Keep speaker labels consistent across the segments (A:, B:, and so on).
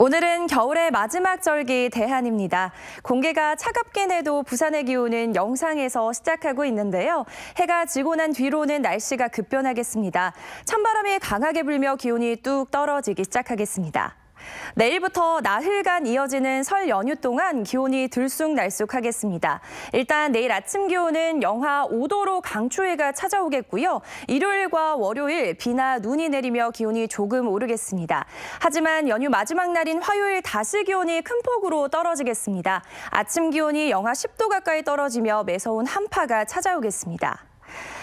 A: 오늘은 겨울의 마지막 절기 대한입니다. 공기가 차갑긴 해도 부산의 기온은 영상에서 시작하고 있는데요. 해가 지고 난 뒤로는 날씨가 급변하겠습니다. 찬바람이 강하게 불며 기온이 뚝 떨어지기 시작하겠습니다. 내일부터 나흘간 이어지는 설 연휴 동안 기온이 들쑥날쑥하겠습니다. 일단 내일 아침 기온은 영하 5도로 강추위가 찾아오겠고요. 일요일과 월요일 비나 눈이 내리며 기온이 조금 오르겠습니다. 하지만 연휴 마지막 날인 화요일 다시 기온이 큰 폭으로 떨어지겠습니다. 아침 기온이 영하 10도 가까이 떨어지며 매서운 한파가 찾아오겠습니다.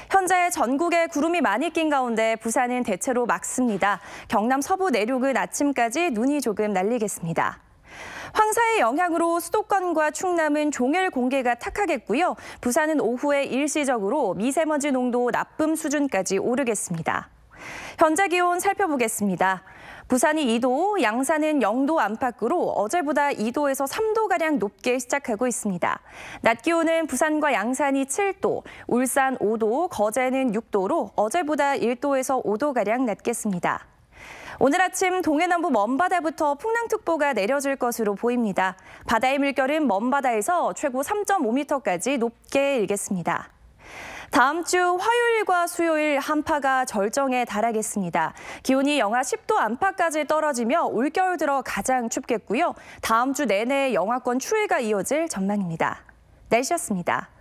A: 현재 전국에 구름이 많이 낀 가운데 부산은 대체로 맑습니다. 경남 서부 내륙은 아침까지 눈이 조금 날리겠습니다. 황사의 영향으로 수도권과 충남은 종일 공기가 탁하겠고요. 부산은 오후에 일시적으로 미세먼지 농도 나쁨 수준까지 오르겠습니다. 현재 기온 살펴보겠습니다. 부산이 2도, 양산은 0도 안팎으로 어제보다 2도에서 3도가량 높게 시작하고 있습니다. 낮 기온은 부산과 양산이 7도, 울산 5도, 거제는 6도로 어제보다 1도에서 5도가량 낮겠습니다. 오늘 아침 동해남부 먼바다부터 풍랑특보가 내려질 것으로 보입니다. 바다의 물결은 먼바다에서 최고 3.5m까지 높게 일겠습니다. 다음 주 화요일과 수요일 한파가 절정에 달하겠습니다. 기온이 영하 10도 안팎까지 떨어지며 올겨울 들어 가장 춥겠고요. 다음 주 내내 영하권 추위가 이어질 전망입니다. 날씨였습니다.